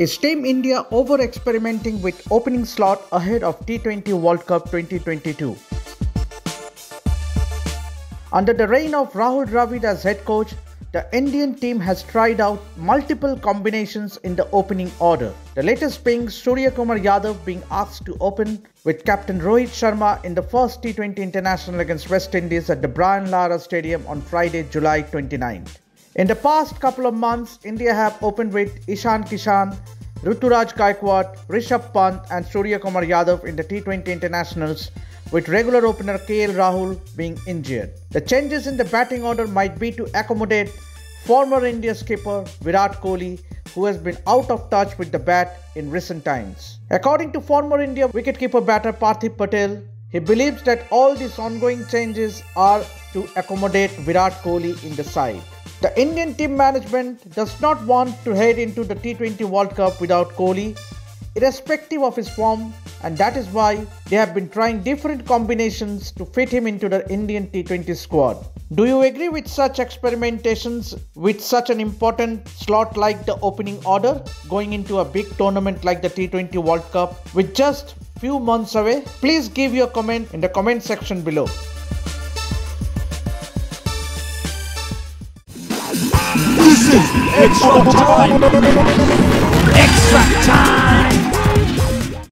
Is Team India over experimenting with opening slot ahead of T20 World Cup 2022? Under the reign of Rahul Dravid as head coach, the Indian team has tried out multiple combinations in the opening order. The latest being Surya Kumar Yadav being asked to open with captain Rohit Sharma in the first T20 international against West Indies at the Brian Lara Stadium on Friday, July 29. In the past couple of months, India have opened with Ishan Kishan, Ruturaj Gaikwad, Rishabh Pant and Surya Kumar Yadav in the T20 internationals with regular opener KL Rahul being injured. The changes in the batting order might be to accommodate former India skipper Virat Kohli who has been out of touch with the bat in recent times. According to former India wicketkeeper batter Parthiv Patel, he believes that all these ongoing changes are to accommodate Virat Kohli in the side. The Indian team management does not want to head into the T20 World Cup without Kohli, irrespective of his form and that is why they have been trying different combinations to fit him into the Indian T20 squad. Do you agree with such experimentations with such an important slot like the opening order going into a big tournament like the T20 World Cup with just few months away? Please give your comment in the comment section below. This is extra time.